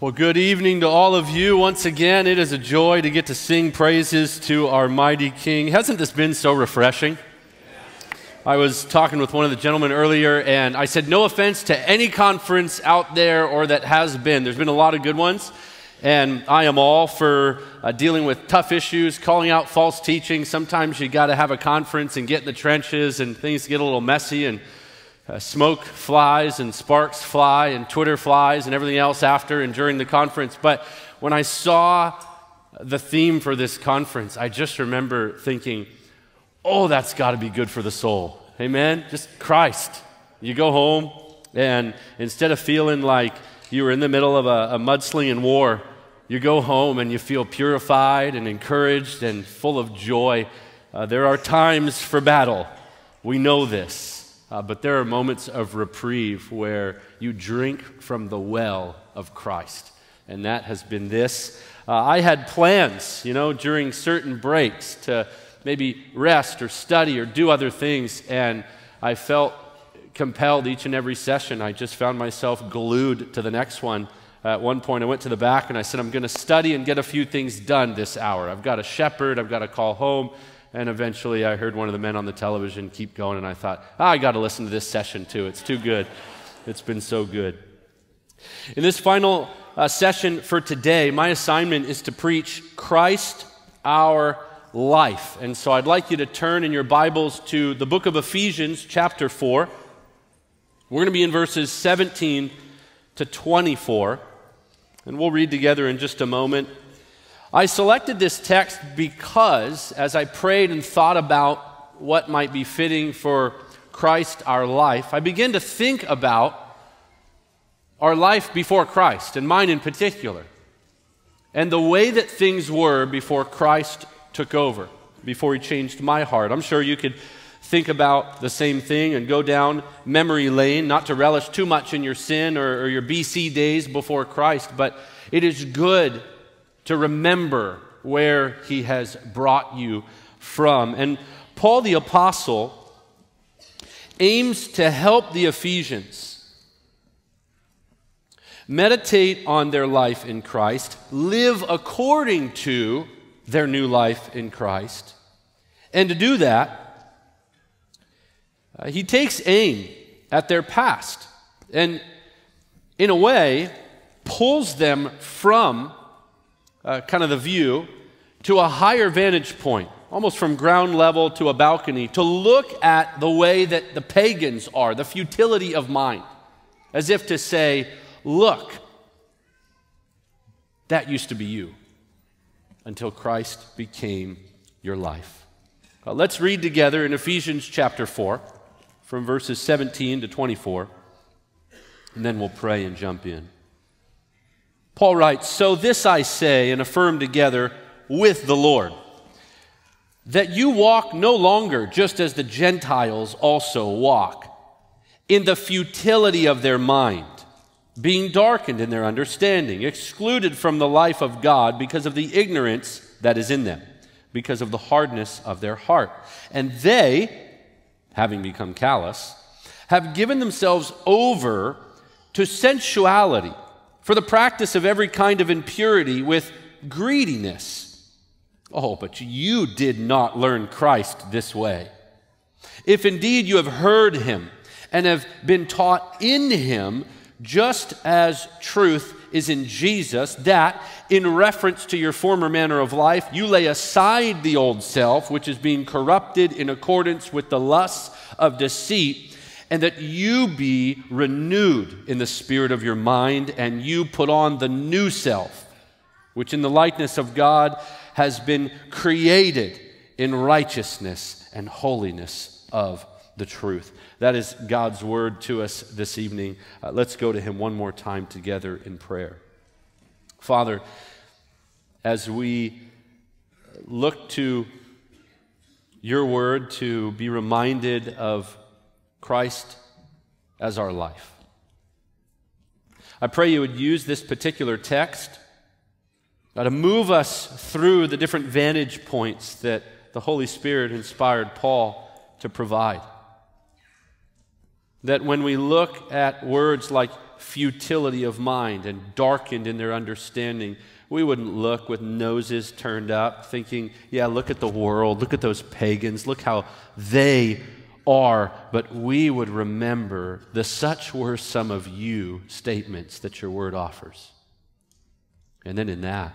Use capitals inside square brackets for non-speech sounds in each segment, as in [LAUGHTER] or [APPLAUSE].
Well, good evening to all of you. Once again, it is a joy to get to sing praises to our mighty King. Hasn't this been so refreshing? I was talking with one of the gentlemen earlier, and I said, No offense to any conference out there or that has been. There's been a lot of good ones, and I am all for uh, dealing with tough issues, calling out false teaching. Sometimes you got to have a conference and get in the trenches, and things get a little messy, and uh, smoke flies and sparks fly and Twitter flies and everything else after and during the conference. But when I saw the theme for this conference, I just remember thinking, oh, that's got to be good for the soul. Amen? Just Christ. You go home, and instead of feeling like you were in the middle of a, a mudslinging war, you go home and you feel purified and encouraged and full of joy. Uh, there are times for battle. We know this. Uh, but there are moments of reprieve where you drink from the well of Christ. And that has been this. Uh, I had plans, you know, during certain breaks to maybe rest or study or do other things. And I felt compelled each and every session. I just found myself glued to the next one. At one point, I went to the back and I said, I'm going to study and get a few things done this hour. I've got a shepherd, I've got to call home. And eventually I heard one of the men on the television keep going, and I thought, oh, I got to listen to this session too. It's too good. It's been so good. In this final uh, session for today, my assignment is to preach Christ our life. And so I'd like you to turn in your Bibles to the book of Ephesians, chapter 4. We're going to be in verses 17 to 24. And we'll read together in just a moment. I selected this text because as I prayed and thought about what might be fitting for Christ our life, I began to think about our life before Christ, and mine in particular, and the way that things were before Christ took over, before he changed my heart. I'm sure you could think about the same thing and go down memory lane, not to relish too much in your sin or, or your BC days before Christ, but it is good to remember where he has brought you from. And Paul the Apostle aims to help the Ephesians meditate on their life in Christ, live according to their new life in Christ. And to do that, uh, he takes aim at their past and, in a way, pulls them from uh, kind of the view to a higher vantage point, almost from ground level to a balcony, to look at the way that the pagans are, the futility of mind, as if to say, Look, that used to be you until Christ became your life. Uh, let's read together in Ephesians chapter 4, from verses 17 to 24, and then we'll pray and jump in. Paul writes, So this I say and affirm together with the Lord, that you walk no longer just as the Gentiles also walk, in the futility of their mind, being darkened in their understanding, excluded from the life of God because of the ignorance that is in them, because of the hardness of their heart. And they, having become callous, have given themselves over to sensuality for the practice of every kind of impurity with greediness. Oh, but you did not learn Christ this way. If indeed you have heard him and have been taught in him, just as truth is in Jesus, that in reference to your former manner of life, you lay aside the old self, which is being corrupted in accordance with the lusts of deceit and that you be renewed in the spirit of your mind, and you put on the new self, which in the likeness of God has been created in righteousness and holiness of the truth. That is God's word to us this evening. Uh, let's go to Him one more time together in prayer. Father, as we look to your word to be reminded of Christ as our life. I pray you would use this particular text uh, to move us through the different vantage points that the Holy Spirit inspired Paul to provide. That when we look at words like futility of mind and darkened in their understanding, we wouldn't look with noses turned up, thinking, yeah, look at the world, look at those pagans, look how they are. But we would remember the such were some of you statements that your word offers. And then in that,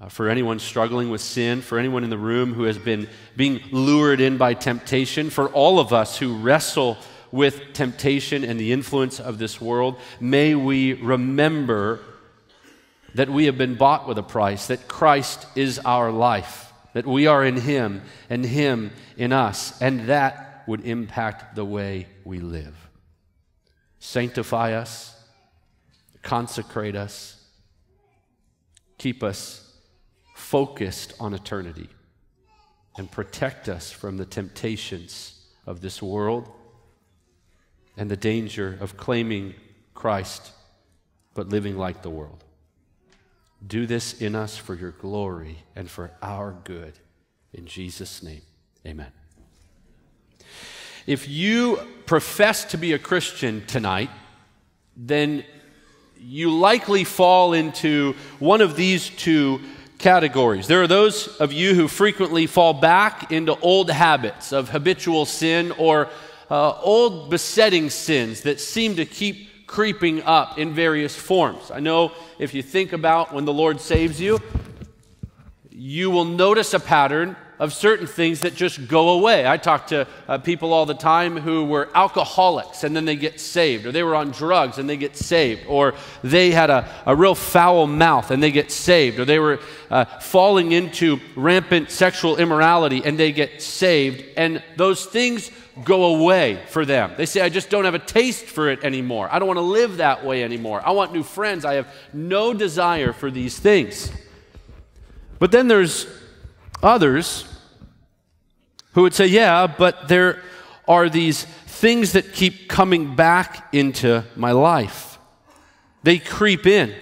uh, for anyone struggling with sin, for anyone in the room who has been being lured in by temptation, for all of us who wrestle with temptation and the influence of this world, may we remember that we have been bought with a price, that Christ is our life, that we are in Him and Him in us, and that would impact the way we live. Sanctify us, consecrate us, keep us focused on eternity, and protect us from the temptations of this world and the danger of claiming Christ but living like the world. Do this in us for your glory and for our good. In Jesus' name, amen. If you profess to be a Christian tonight, then you likely fall into one of these two categories. There are those of you who frequently fall back into old habits of habitual sin or uh, old besetting sins that seem to keep creeping up in various forms. I know if you think about when the Lord saves you, you will notice a pattern of certain things that just go away. I talk to uh, people all the time who were alcoholics and then they get saved, or they were on drugs and they get saved, or they had a, a real foul mouth and they get saved, or they were uh, falling into rampant sexual immorality and they get saved. And those things go away for them. They say, I just don't have a taste for it anymore. I don't want to live that way anymore. I want new friends. I have no desire for these things. But then there's others who would say, Yeah, but there are these things that keep coming back into my life. They creep in.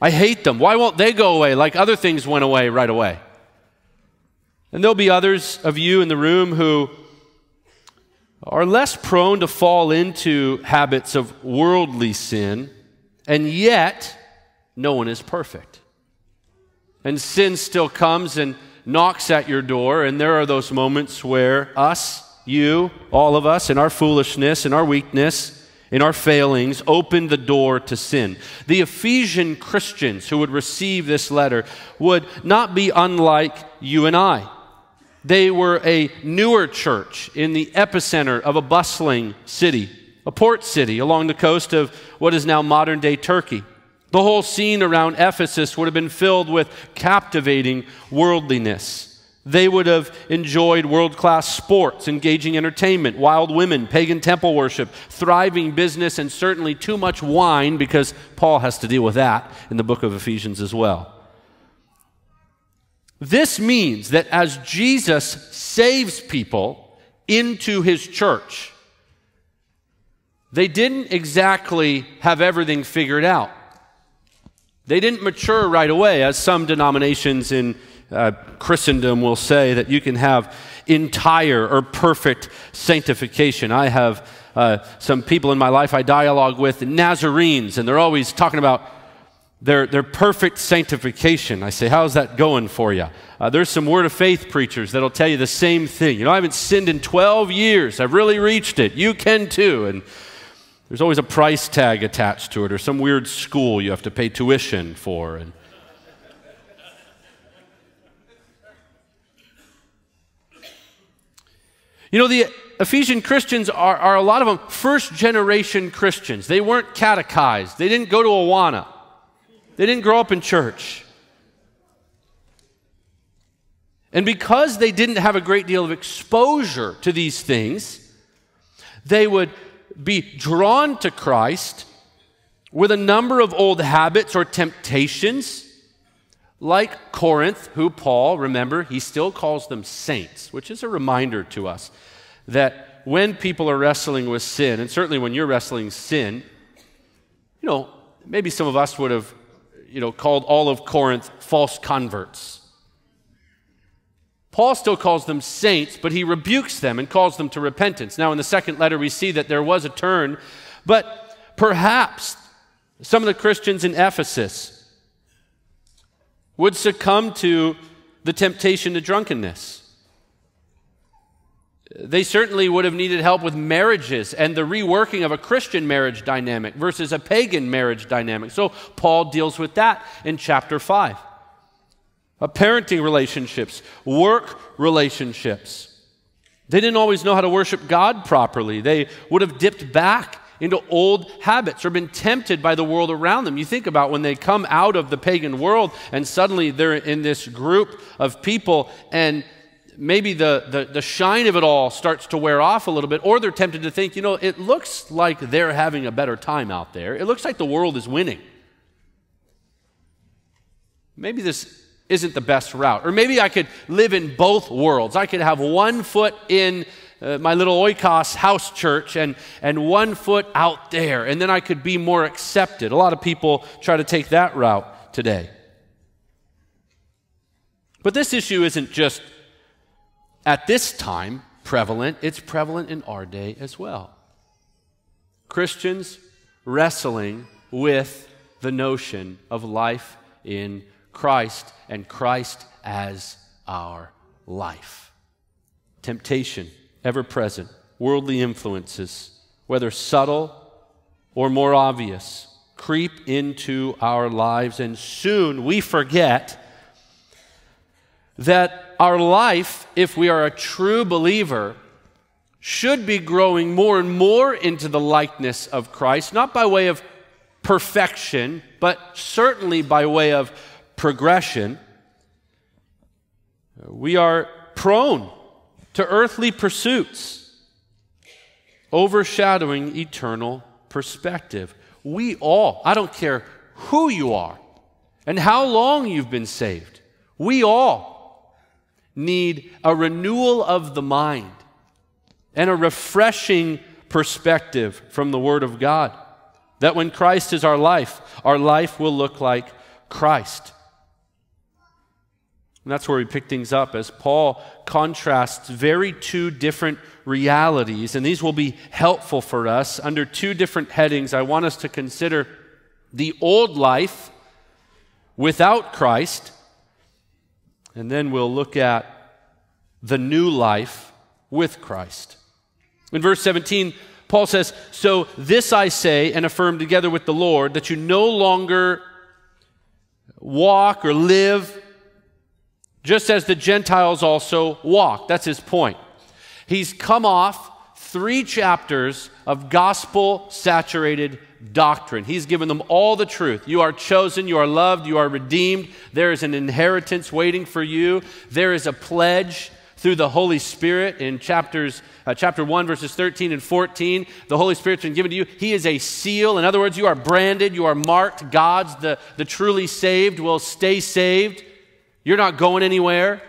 I hate them. Why won't they go away like other things went away right away? And there'll be others of you in the room who are less prone to fall into habits of worldly sin, and yet no one is perfect. And sin still comes and knocks at your door, and there are those moments where us, you, all of us, in our foolishness, in our weakness, in our failings, open the door to sin. The Ephesian Christians who would receive this letter would not be unlike you and I. They were a newer church in the epicenter of a bustling city, a port city along the coast of what is now modern day Turkey. The whole scene around Ephesus would have been filled with captivating worldliness. They would have enjoyed world class sports, engaging entertainment, wild women, pagan temple worship, thriving business, and certainly too much wine because Paul has to deal with that in the book of Ephesians as well. This means that as Jesus saves people into his church, they didn't exactly have everything figured out. They didn't mature right away, as some denominations in uh, Christendom will say that you can have entire or perfect sanctification. I have uh, some people in my life I dialogue with, Nazarenes, and they're always talking about their, their perfect sanctification. I say, How's that going for you? Uh, there's some word of faith preachers that'll tell you the same thing. You know, I haven't sinned in 12 years, I've really reached it. You can too. And there's always a price tag attached to it or some weird school you have to pay tuition for. And you know, the Ephesian Christians are, are a lot of them first generation Christians. They weren't catechized, they didn't go to Awana, they didn't grow up in church. And because they didn't have a great deal of exposure to these things, they would be drawn to Christ with a number of old habits or temptations, like Corinth, who Paul, remember, he still calls them saints, which is a reminder to us that when people are wrestling with sin, and certainly when you're wrestling sin, you know, maybe some of us would have, you know, called all of Corinth false converts Paul still calls them saints, but he rebukes them and calls them to repentance. Now, in the second letter, we see that there was a turn, but perhaps some of the Christians in Ephesus would succumb to the temptation to drunkenness. They certainly would have needed help with marriages and the reworking of a Christian marriage dynamic versus a pagan marriage dynamic. So Paul deals with that in chapter 5. Uh, parenting relationships, work relationships. They didn't always know how to worship God properly. They would have dipped back into old habits or been tempted by the world around them. You think about when they come out of the pagan world and suddenly they're in this group of people and maybe the, the, the, shine of it all starts to wear off a little bit, or they're tempted to think, you know, it looks like they're having a better time out there. It looks like the world is winning. Maybe this isn't the best route. Or maybe I could live in both worlds. I could have one foot in uh, my little oikos house church and, and one foot out there, and then I could be more accepted. A lot of people try to take that route today. But this issue isn't just at this time prevalent, it's prevalent in our day as well. Christians wrestling with the notion of life in Christ and Christ as our life. Temptation, ever present, worldly influences, whether subtle or more obvious, creep into our lives, and soon we forget that our life, if we are a true believer, should be growing more and more into the likeness of Christ, not by way of perfection, but certainly by way of progression. We are prone to earthly pursuits, overshadowing eternal perspective. We all, I don't care who you are and how long you've been saved, we all need a renewal of the mind and a refreshing perspective from the Word of God. That when Christ is our life, our life will look like Christ. And that's where we pick things up as Paul contrasts very two different realities. And these will be helpful for us under two different headings. I want us to consider the old life without Christ and then we'll look at the new life with Christ. In verse 17, Paul says, So this I say and affirm together with the Lord, that you no longer walk or live just as the Gentiles also walk. That's his point. He's come off three chapters of gospel saturated doctrine. He's given them all the truth. You are chosen, you are loved, you are redeemed. There is an inheritance waiting for you. There is a pledge through the Holy Spirit in chapters uh, chapter 1 verses 13 and 14. The Holy Spirit's been given to you. He is a seal. In other words, you are branded, you are marked. God's the, the truly saved will stay saved. You're not going anywhere.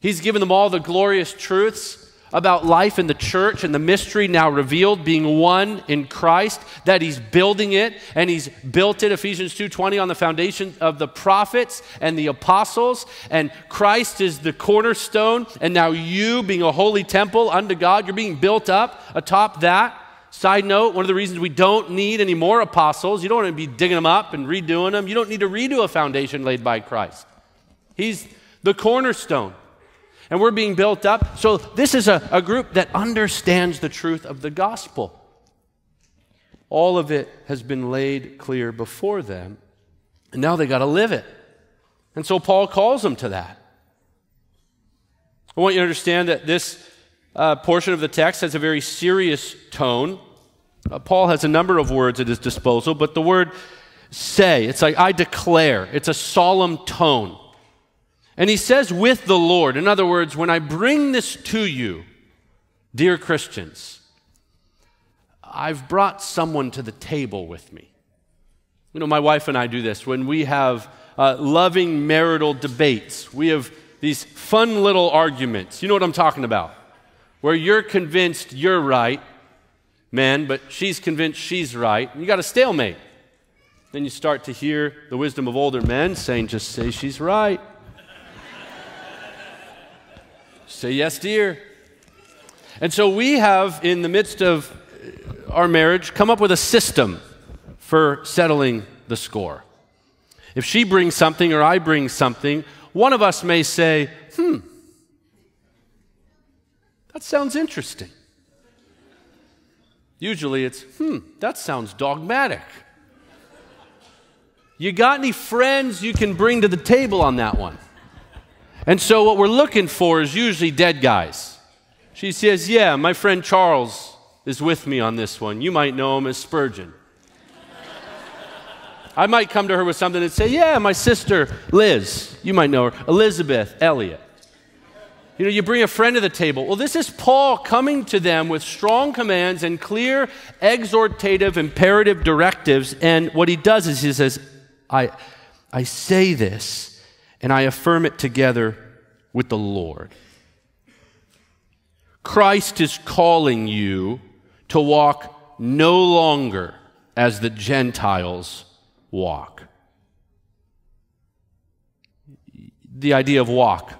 He's given them all the glorious truths about life in the church and the mystery now revealed being one in Christ that he's building it and he's built it Ephesians 2:20 on the foundation of the prophets and the apostles and Christ is the cornerstone and now you being a holy temple unto God you're being built up atop that Side note, one of the reasons we don't need any more apostles, you don't want to be digging them up and redoing them. You don't need to redo a foundation laid by Christ. He's the cornerstone and we're being built up. So, this is a, a group that understands the truth of the gospel. All of it has been laid clear before them, and now they got to live it. And so, Paul calls them to that. I want you to understand that this uh, portion of the text has a very serious tone. Uh, Paul has a number of words at his disposal, but the word say, it's like I declare, it's a solemn tone. And he says, with the Lord. In other words, when I bring this to you, dear Christians, I've brought someone to the table with me. You know, my wife and I do this when we have uh, loving marital debates. We have these fun little arguments. You know what I'm talking about? Where you're convinced you're right, man, but she's convinced she's right. You got a stalemate. Then you start to hear the wisdom of older men saying, just say she's right. Say yes, dear. And so we have, in the midst of our marriage, come up with a system for settling the score. If she brings something or I bring something, one of us may say, hmm, that sounds interesting. Usually it's, hmm, that sounds dogmatic. You got any friends you can bring to the table on that one? And so what we're looking for is usually dead guys. She says, Yeah, my friend Charles is with me on this one. You might know him as Spurgeon. I might come to her with something and say, Yeah, my sister Liz. You might know her. Elisabeth Elliot. You know, you bring a friend to the table. Well, this is Paul coming to them with strong commands and clear, exhortative, imperative directives. And what he does is he says, I, I say this and I affirm it together with the Lord. Christ is calling you to walk no longer as the Gentiles walk. The idea of walk.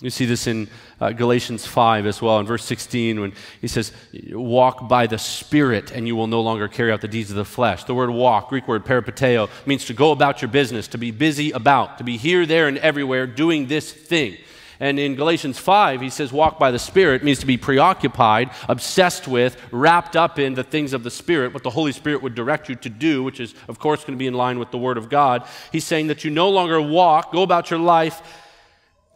You see this in uh, Galatians 5 as well, in verse 16, when he says, Walk by the Spirit, and you will no longer carry out the deeds of the flesh. The word walk, Greek word peripateo, means to go about your business, to be busy about, to be here, there, and everywhere doing this thing. And in Galatians 5, he says, walk by the Spirit means to be preoccupied, obsessed with, wrapped up in the things of the Spirit, what the Holy Spirit would direct you to do, which is, of course, going to be in line with the Word of God. He's saying that you no longer walk, go about your life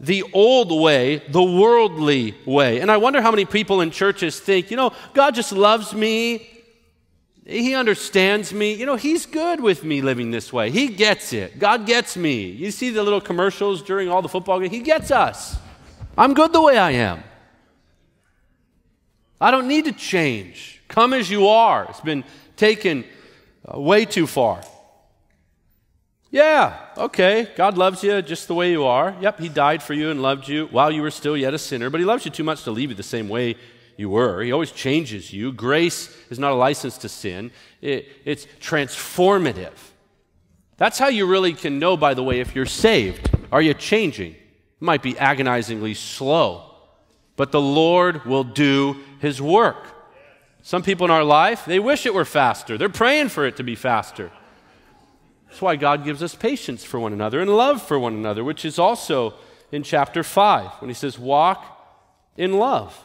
the old way, the worldly way. And I wonder how many people in churches think, you know, God just loves me. He understands me. You know, He's good with me living this way. He gets it. God gets me. You see the little commercials during all the football games? He gets us. I'm good the way I am. I don't need to change. Come as you are. It's been taken uh, way too far. Yeah, okay. God loves you just the way you are. Yep, He died for you and loved you while you were still yet a sinner, but He loves you too much to leave you the same way you were. He always changes you. Grace is not a license to sin, it, it's transformative. That's how you really can know, by the way, if you're saved. Are you changing? It might be agonizingly slow, but the Lord will do His work. Some people in our life, they wish it were faster. They're praying for it to be faster. That's why God gives us patience for one another and love for one another, which is also in chapter 5 when he says, Walk in love,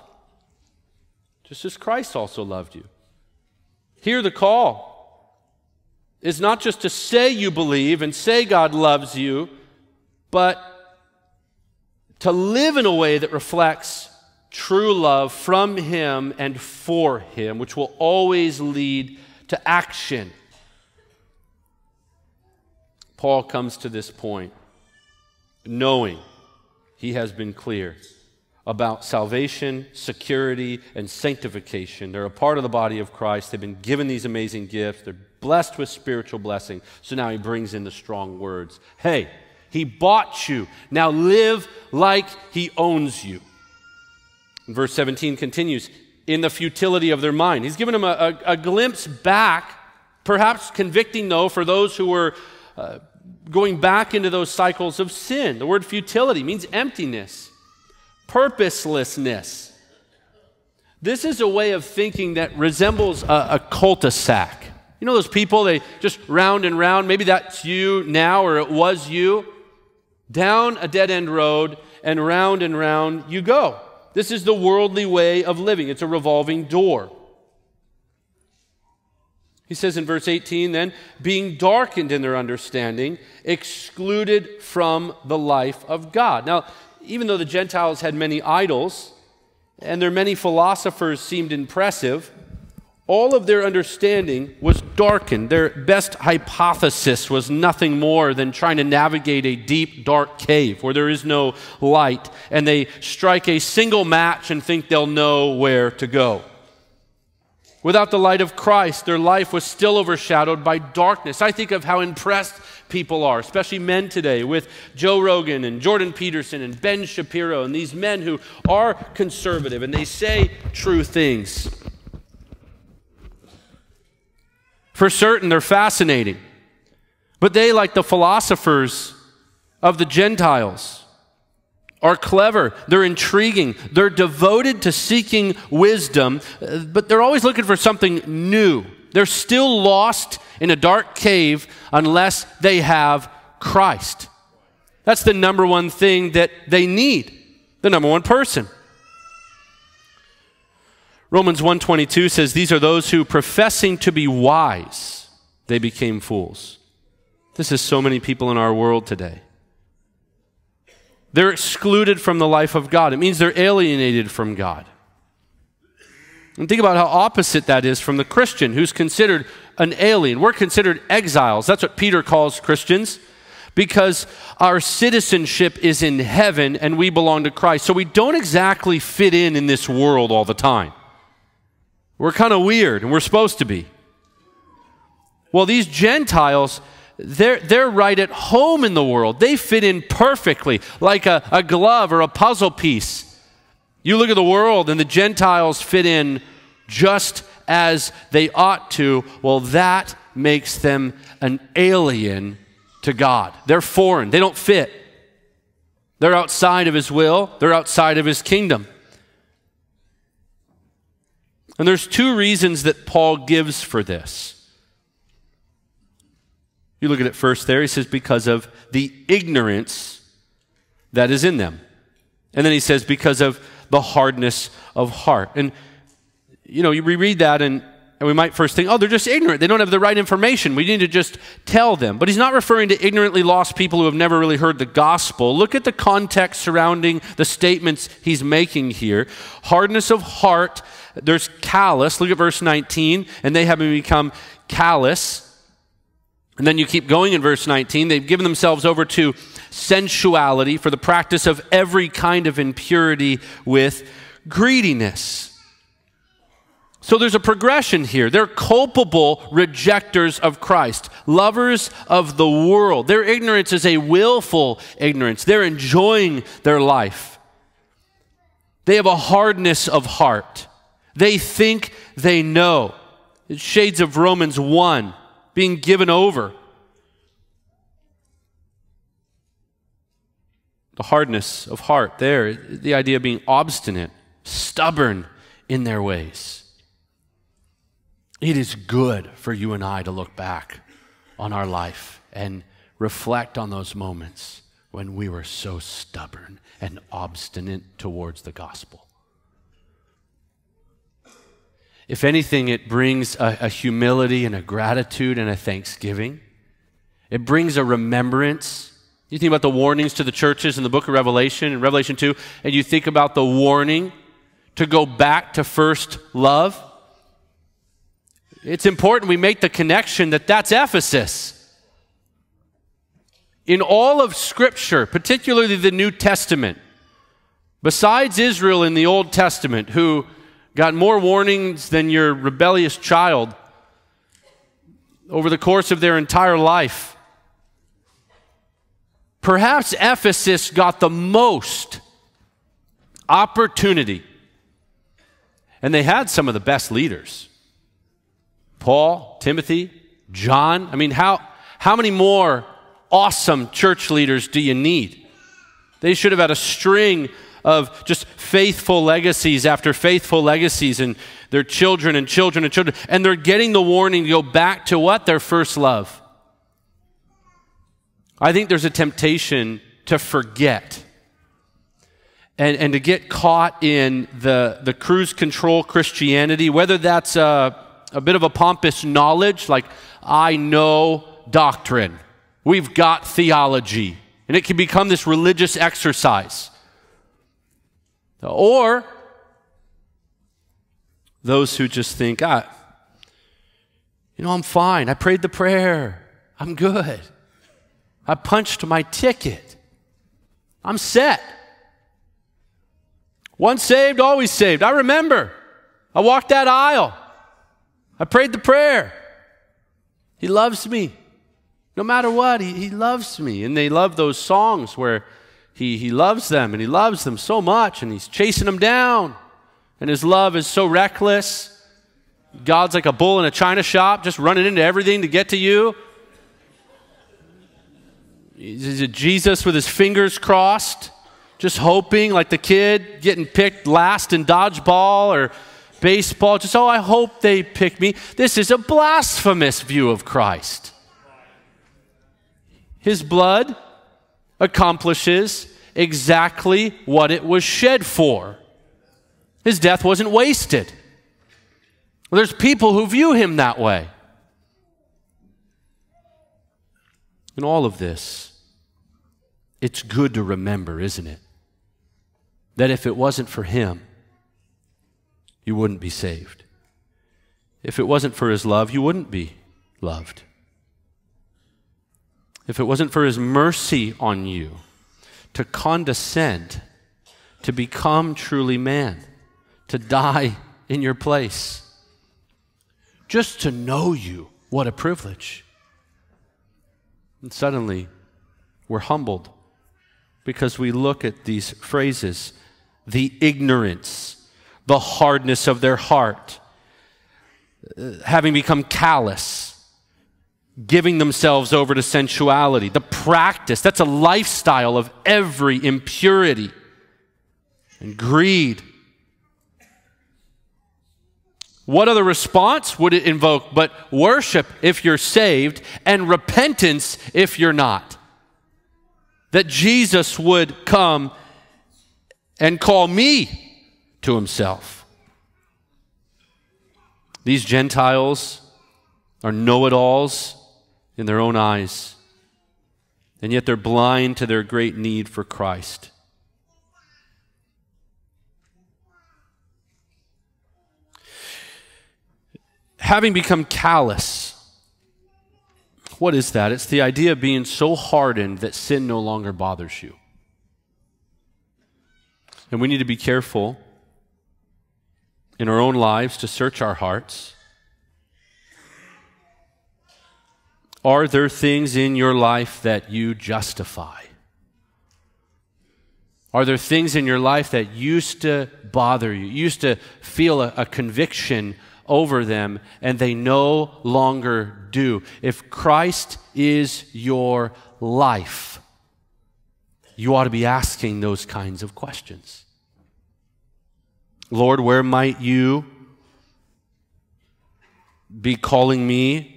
just as Christ also loved you. Hear the call is not just to say you believe and say God loves you, but to live in a way that reflects true love from Him and for Him, which will always lead to action. Paul comes to this point knowing he has been clear about salvation, security, and sanctification. They're a part of the body of Christ. They've been given these amazing gifts. They're blessed with spiritual blessing. So now he brings in the strong words Hey, he bought you. Now live like he owns you. And verse 17 continues in the futility of their mind. He's given them a, a, a glimpse back, perhaps convicting, though, for those who were uh, going back into those cycles of sin. The word futility means emptiness, purposelessness. This is a way of thinking that resembles a, a cul de sac. You know those people, they just round and round. Maybe that's you now, or it was you. Down a dead end road, and round and round you go. This is the worldly way of living, it's a revolving door. He says in verse 18, then, being darkened in their understanding, excluded from the life of God. Now, even though the Gentiles had many idols, and their many philosophers seemed impressive, all of their understanding was darkened. Their best hypothesis was nothing more than trying to navigate a deep, dark cave where there is no light, and they strike a single match and think they'll know where to go. Without the light of Christ, their life was still overshadowed by darkness. I think of how impressed people are, especially men today, with Joe Rogan and Jordan Peterson and Ben Shapiro and these men who are conservative and they say true things. For certain, they're fascinating. But they, like the philosophers of the Gentiles, are clever, they're intriguing, they're devoted to seeking wisdom, uh, but they're always looking for something new. They're still lost in a dark cave unless they have Christ. That's the number one thing that they need, the number one person. Romans 1:22 says these are those who professing to be wise they became fools. This is so many people in our world today. They're excluded from the life of God. It means they're alienated from God. And think about how opposite that is from the Christian who's considered an alien. We're considered exiles. That's what Peter calls Christians because our citizenship is in heaven and we belong to Christ. So we don't exactly fit in in this world all the time. We're kind of weird and we're supposed to be. Well, these Gentiles, they're, they're right at home in the world. They fit in perfectly, like a, a glove or a puzzle piece. You look at the world and the Gentiles fit in just as they ought to. Well, that makes them an alien to God. They're foreign, they don't fit. They're outside of His will, they're outside of His kingdom. And there's two reasons that Paul gives for this. You look at it first there, he says, because of the ignorance that is in them. And then he says, because of the hardness of heart. And, you know, you reread that and, and we might first think, oh, they're just ignorant. They don't have the right information. We need to just tell them. But he's not referring to ignorantly lost people who have never really heard the gospel. Look at the context surrounding the statements he's making here. Hardness of heart, there's callous. Look at verse 19. And they have become callous and then you keep going in verse 19. They've given themselves over to sensuality for the practice of every kind of impurity with greediness. So there's a progression here. They're culpable rejectors of Christ, lovers of the world. Their ignorance is a willful ignorance. They're enjoying their life. They have a hardness of heart. They think they know. It's shades of Romans 1 being given over. The hardness of heart there, the idea of being obstinate, stubborn in their ways. It is good for you and I to look back on our life and reflect on those moments when we were so stubborn and obstinate towards the gospel. If anything, it brings a, a, humility and a gratitude and a thanksgiving. It brings a remembrance. You think about the warnings to the churches in the book of Revelation, in Revelation 2, and you think about the warning to go back to first love. It's important we make the connection that that's Ephesus. In all of Scripture, particularly the New Testament, besides Israel in the Old Testament, who got more warnings than your rebellious child over the course of their entire life. Perhaps Ephesus got the most opportunity, and they had some of the best leaders Paul, Timothy, John. I mean, how, how many more awesome church leaders do you need? They should have had a string of just faithful legacies after faithful legacies and their children and children and children. And they're getting the warning to go back to what? Their first love. I think there's a temptation to forget and, and to get caught in the, the cruise control Christianity, whether that's a, a bit of a pompous knowledge, like I know doctrine, we've got theology, and it can become this religious exercise. Or those who just think, ah, you know, I'm fine. I prayed the prayer. I'm good. I punched my ticket. I'm set. Once saved, always saved. I remember. I walked that aisle. I prayed the prayer. He loves me. No matter what, he, he loves me. And they love those songs where he, he loves them and he loves them so much and he's chasing them down. And his love is so reckless. God's like a bull in a china shop, just running into everything to get to you. He's a Jesus with his fingers crossed, just hoping, like the kid getting picked last in dodgeball or baseball, just, oh, I hope they pick me. This is a blasphemous view of Christ. His blood accomplishes exactly what it was shed for. His death wasn't wasted. Well, there's people who view him that way. In all of this, it's good to remember, isn't it? That if it wasn't for him, you wouldn't be saved. If it wasn't for his love, you wouldn't be loved. If it wasn't for his mercy on you to condescend, to become truly man, to die in your place, just to know you, what a privilege. And suddenly, we're humbled because we look at these phrases the ignorance, the hardness of their heart, uh, having become callous, giving themselves over to sensuality, the practice that's a lifestyle of every impurity and greed. What other response would it invoke but worship if you're saved and repentance if you're not? That Jesus would come and call me to himself. These Gentiles are know it alls in their own eyes, and yet they're blind to their great need for Christ. Having become callous, what is that? It's the idea of being so hardened that sin no longer bothers you. And we need to be careful in our own lives to search our hearts. Are there things in your life that you justify? Are there things in your life that used to bother you, used to feel a, a conviction over them, and they no longer do? If Christ is your life, you ought to be asking those kinds of questions. Lord, where might you be calling me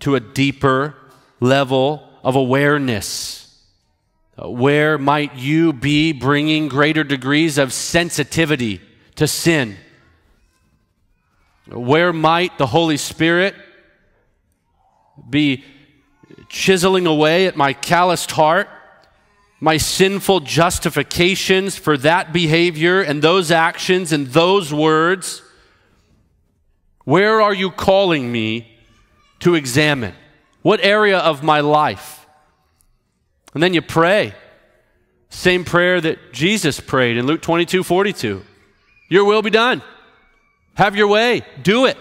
to a deeper level of awareness? Uh, where might you be bringing greater degrees of sensitivity to sin? Where might the Holy Spirit be chiseling away at my calloused heart my sinful justifications for that behavior and those actions and those words? Where are you calling me to examine? What area of my life? And then you pray. Same prayer that Jesus prayed in Luke 22 42. Your will be done. Have your way. Do it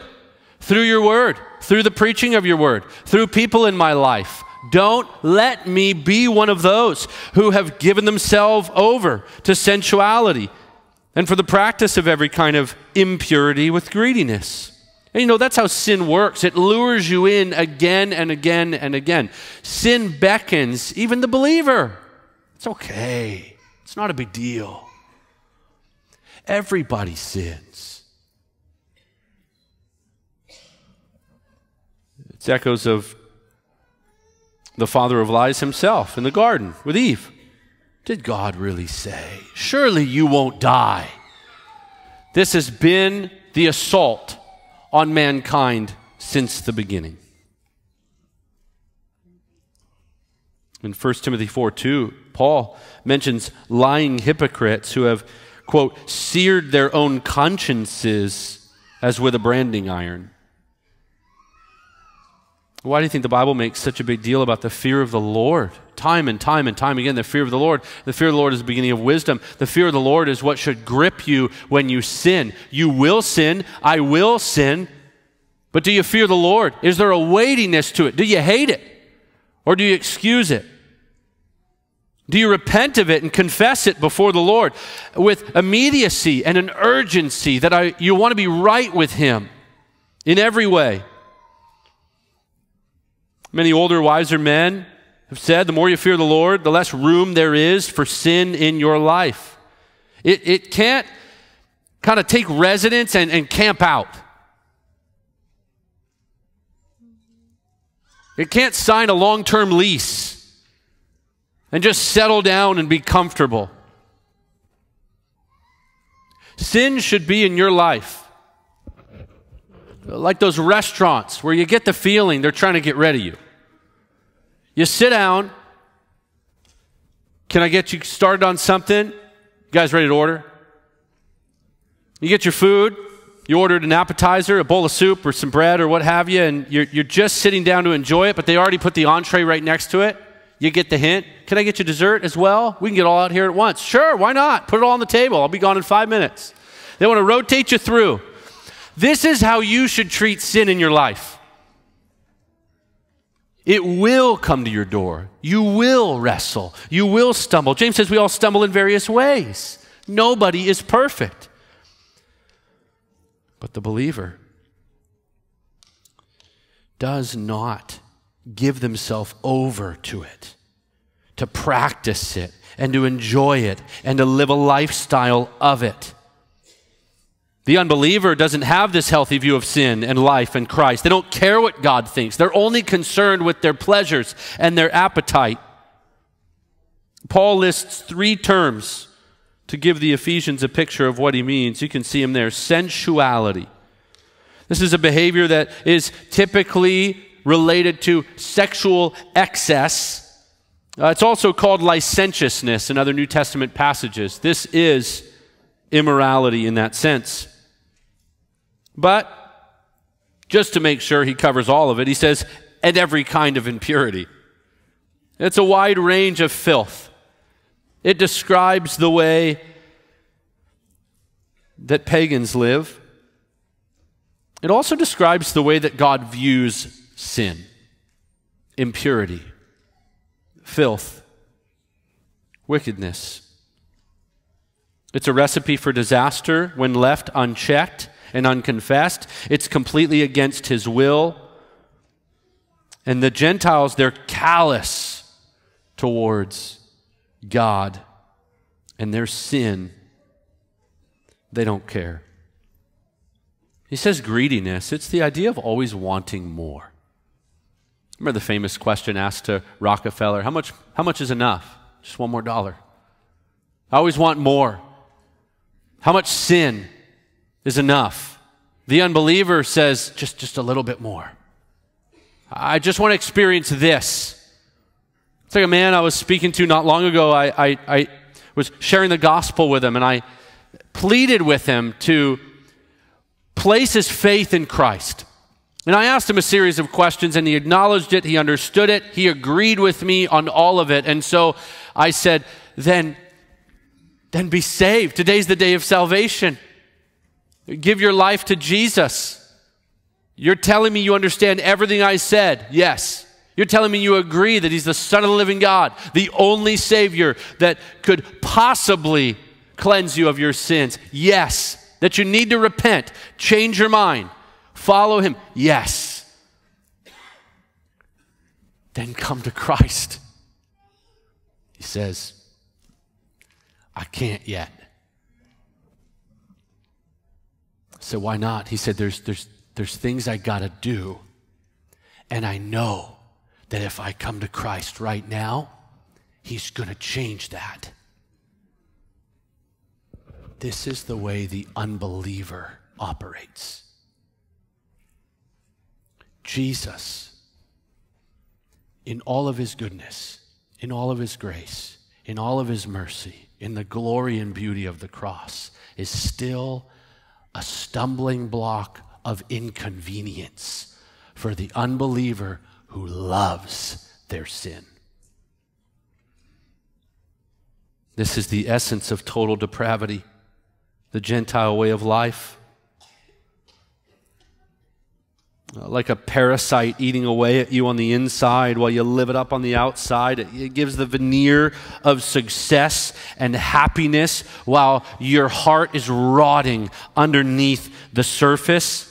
through your word, through the preaching of your word, through people in my life. Don't let me be one of those who have given themselves over to sensuality and for the practice of every kind of impurity with greediness. And you know, that's how sin works. It lures you in again and again and again. Sin beckons even the believer. It's okay, it's not a big deal. Everybody sins. It's echoes of the father of lies himself in the garden with Eve. Did God really say, Surely you won't die? This has been the assault on mankind since the beginning. In 1 Timothy 4 2, Paul mentions lying hypocrites who have, quote, seared their own consciences as with a branding iron. Why do you think the Bible makes such a big deal about the fear of the Lord? Time and time and time again, the fear of the Lord. The fear of the Lord is the beginning of wisdom. The fear of the Lord is what should grip you when you sin. You will sin. I will sin. But do you fear the Lord? Is there a weightiness to it? Do you hate it? Or do you excuse it? Do you repent of it and confess it before the Lord with immediacy and an urgency that I, you want to be right with Him in every way? Many older, wiser men have said the more you fear the Lord, the less room there is for sin in your life. It, it can't kind of take residence and, and camp out. It can't sign a long term lease and just settle down and be comfortable. Sin should be in your life. Like those restaurants where you get the feeling they're trying to get rid of you. You sit down. Can I get you started on something? You guys ready to order? You get your food. You ordered an appetizer, a bowl of soup, or some bread, or what have you, and you're, you're just sitting down to enjoy it, but they already put the entree right next to it. You get the hint. Can I get you dessert as well? We can get all out here at once. Sure, why not? Put it all on the table. I'll be gone in five minutes. They want to rotate you through. This is how you should treat sin in your life. It will come to your door. You will wrestle. You will stumble. James says we all stumble in various ways. Nobody is perfect. But the believer does not give themselves over to it, to practice it, and to enjoy it, and to live a lifestyle of it. The unbeliever doesn't have this healthy view of sin and life and Christ. They don't care what God thinks. They're only concerned with their pleasures and their appetite. Paul lists three terms to give the Ephesians a picture of what he means. You can see him there sensuality. This is a behavior that is typically related to sexual excess. Uh, it's also called licentiousness in other New Testament passages. This is immorality in that sense. But just to make sure he covers all of it, he says, and every kind of impurity. It's a wide range of filth. It describes the way that pagans live. It also describes the way that God views sin, impurity, filth, wickedness. It's a recipe for disaster when left unchecked and unconfessed. It's completely against his will. And the Gentiles, they're callous towards God and their sin, they don't care. He says greediness. It's the idea of always wanting more. Remember the famous question asked to Rockefeller how much, how much is enough? Just one more dollar. I always want more. How much sin is enough? The unbeliever says, just, just a little bit more. I just want to experience this. It's like a man I was speaking to not long ago. I, I, I was sharing the gospel with him, and I pleaded with him to place his faith in Christ. And I asked him a series of questions, and he acknowledged it, he understood it, he agreed with me on all of it. And so I said, then, then be saved. Today's the day of salvation. Give your life to Jesus. You're telling me you understand everything I said. Yes. You're telling me you agree that He's the Son of the living God, the only Savior that could possibly cleanse you of your sins. Yes. That you need to repent, change your mind, follow Him. Yes. Then come to Christ. He says, I can't yet. So why not? He said, There's, there's, there's things I got to do. And I know that if I come to Christ right now, He's going to change that. This is the way the unbeliever operates. Jesus, in all of His goodness, in all of His grace, in all of His mercy, in the glory and beauty of the cross, is still a stumbling block of inconvenience for the unbeliever who loves their sin. This is the essence of total depravity, the Gentile way of life. Like a parasite eating away at you on the inside while you live it up on the outside. It gives the veneer of success and happiness while your heart is rotting underneath the surface.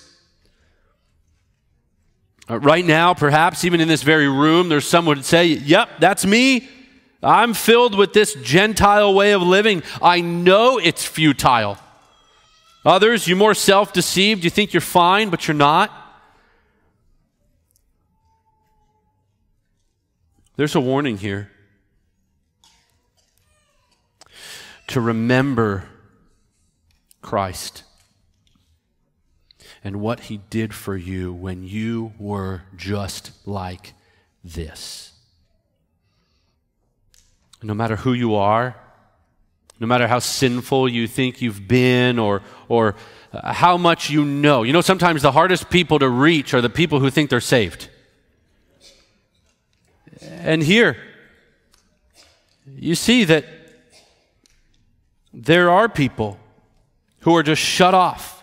Uh, right now, perhaps even in this very room, there's someone would say, Yep, that's me. I'm filled with this Gentile way of living. I know it's futile. Others, you're more self deceived. You think you're fine, but you're not. There's a warning here to remember Christ and what he did for you when you were just like this. No matter who you are, no matter how sinful you think you've been or, or uh, how much you know. You know, sometimes the hardest people to reach are the people who think they're saved. And here, you see that there are people who are just shut off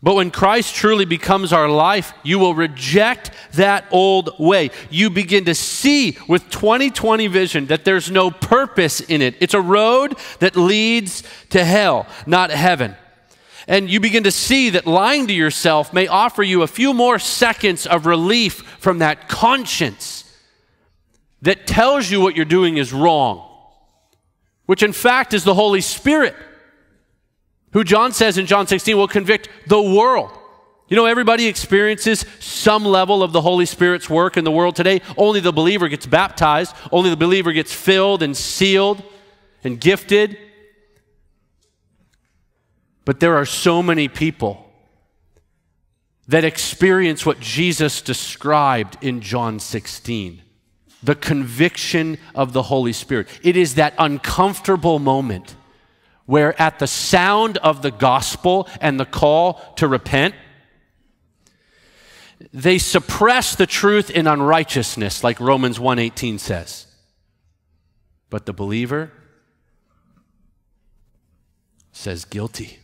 but when Christ truly becomes our life, you will reject that old way. You begin to see with 2020 vision that there's no purpose in it. It's a road that leads to hell, not heaven. And you begin to see that lying to yourself may offer you a few more seconds of relief from that conscience that tells you what you're doing is wrong, which in fact is the Holy Spirit who John says in John 16 will convict the world. You know, everybody experiences some level of the Holy Spirit's work in the world today. Only the believer gets baptized, only the believer gets filled and sealed and gifted. But there are so many people that experience what Jesus described in John 16 the conviction of the Holy Spirit. It is that uncomfortable moment where at the sound of the gospel and the call to repent, they suppress the truth in unrighteousness like Romans 1:18 says. But the believer says guilty.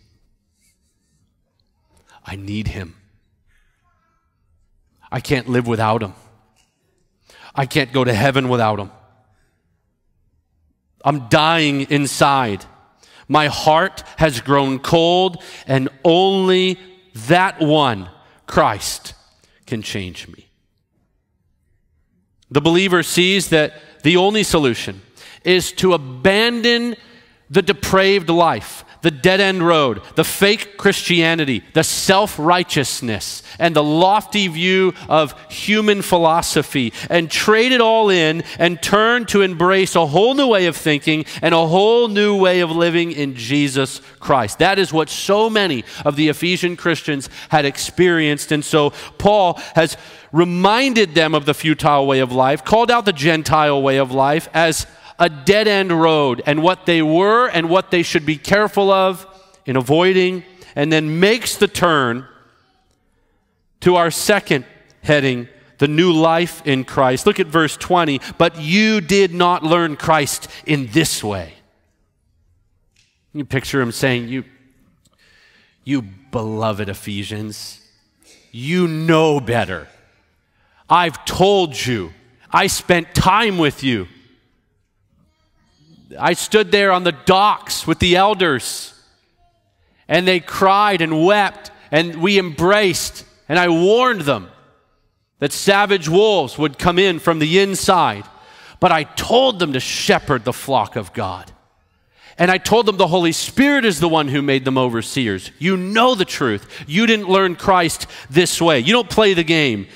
I need him. I can't live without him. I can't go to heaven without him. I'm dying inside. My heart has grown cold, and only that one, Christ, can change me. The believer sees that the only solution is to abandon the depraved life the dead end road, the fake Christianity, the self righteousness, and the lofty view of human philosophy, and trade it all in and turn to embrace a whole new way of thinking and a whole new way of living in Jesus Christ. That is what so many of the Ephesian Christians had experienced. And so Paul has reminded them of the futile way of life, called out the Gentile way of life as a dead end road and what they were and what they should be careful of in avoiding, and then makes the turn to our second heading the new life in Christ. Look at verse 20. But you did not learn Christ in this way. You picture him saying, You, you beloved Ephesians, you know better. I've told you. I spent time with you. I stood there on the docks with the elders, and they cried and wept, and we embraced, and I warned them that savage wolves would come in from the inside. But I told them to shepherd the flock of God. And I told them the Holy Spirit is the one who made them overseers. You know the truth. You didn't learn Christ this way. You don't play the game.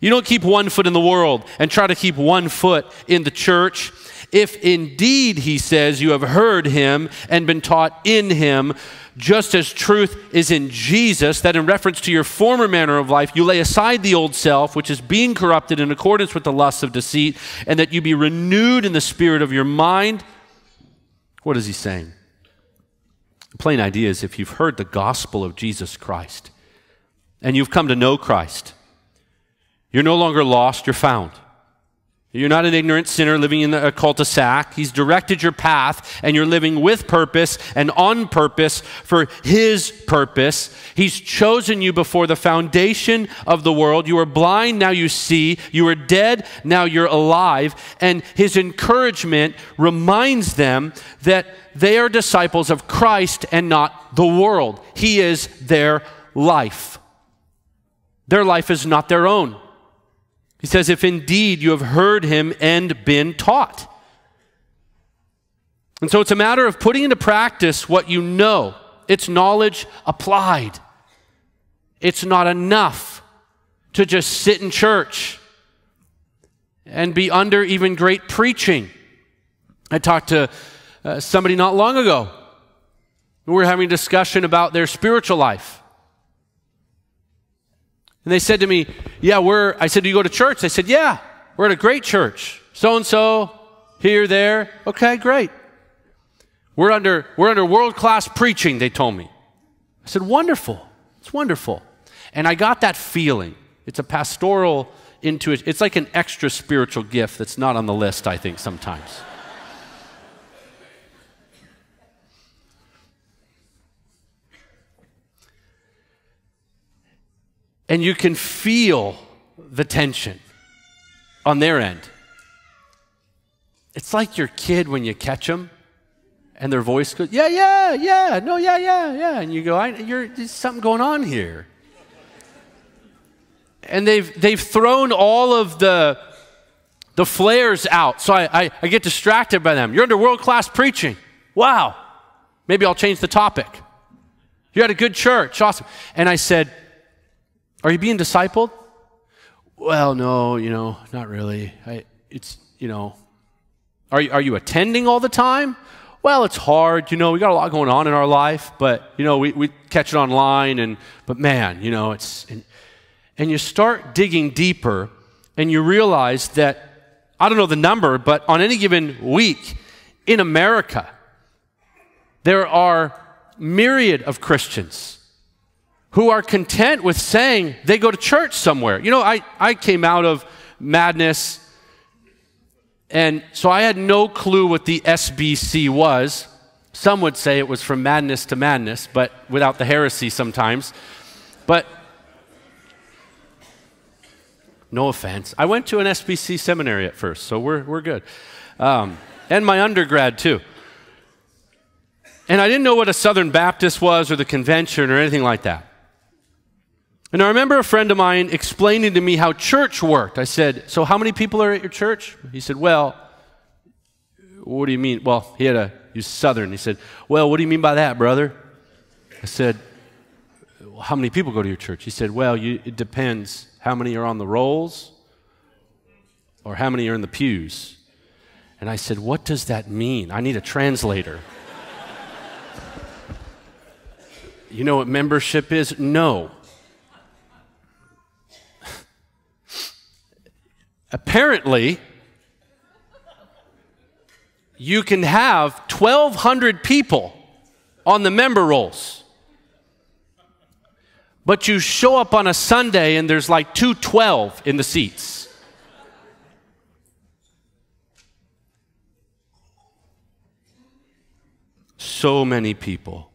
You don't keep one foot in the world and try to keep one foot in the church. If indeed, he says, you have heard him and been taught in him, just as truth is in Jesus, that in reference to your former manner of life, you lay aside the old self, which is being corrupted in accordance with the lusts of deceit, and that you be renewed in the spirit of your mind. What is he saying? The plain idea is if you've heard the gospel of Jesus Christ and you've come to know Christ, you're no longer lost, you're found. You're not an ignorant sinner living in a cul-de-sac. He's directed your path and you're living with purpose and on purpose for His purpose. He's chosen you before the foundation of the world. You were blind, now you see. You were dead, now you're alive. And His encouragement reminds them that they are disciples of Christ and not the world. He is their life. their life is not their own. He says, If indeed you have heard him and been taught. And so it's a matter of putting into practice what you know. It's knowledge applied. It's not enough to just sit in church and be under even great preaching. I talked to uh, somebody not long ago. We were having a discussion about their spiritual life. And they said to me, Yeah, we're, I said, Do you go to church? They said, Yeah, we're at a great church. So and so, here, there. Okay, great. We're under, we're under world class preaching, they told me. I said, Wonderful. It's wonderful. And I got that feeling. It's a pastoral intuition. It's like an extra spiritual gift that's not on the list, I think, sometimes. And you can feel the tension on their end. It's like your kid when you catch them and their voice goes, Yeah, yeah, yeah, no, yeah, yeah, yeah. And you go, I, you're, There's something going on here. And they've, they've thrown all of the, the flares out. So I, I, I get distracted by them. You're under world class preaching. Wow. Maybe I'll change the topic. You had a good church. Awesome. And I said, are you being discipled? Well, no, you know, not really. I, it's, you know, are you, are you attending all the time? Well, it's hard. You know, we got a lot going on in our life, but, you know, we, we catch it online, and, but man, you know, it's, and, and you start digging deeper, and you realize that, I don't know the number, but on any given week in America, there are myriad of Christians who are content with saying they go to church somewhere. You know, I, I came out of madness, and so I had no clue what the SBC was. Some would say it was from madness to madness, but without the heresy sometimes. But no offense. I went to an SBC seminary at first, so we're, we're good. Um, and my undergrad, too. And I didn't know what a Southern Baptist was or the convention or anything like that. And I remember a friend of mine explaining to me how church worked. I said, So, how many people are at your church? He said, Well, what do you mean? Well, he had a, he was Southern. He said, Well, what do you mean by that, brother? I said, well, How many people go to your church? He said, Well, you, it depends how many are on the rolls or how many are in the pews. And I said, What does that mean? I need a translator. [LAUGHS] you know what membership is? No. Apparently, you can have 1,200 people on the member rolls. But you show up on a Sunday and there's like 212 in the seats. So many people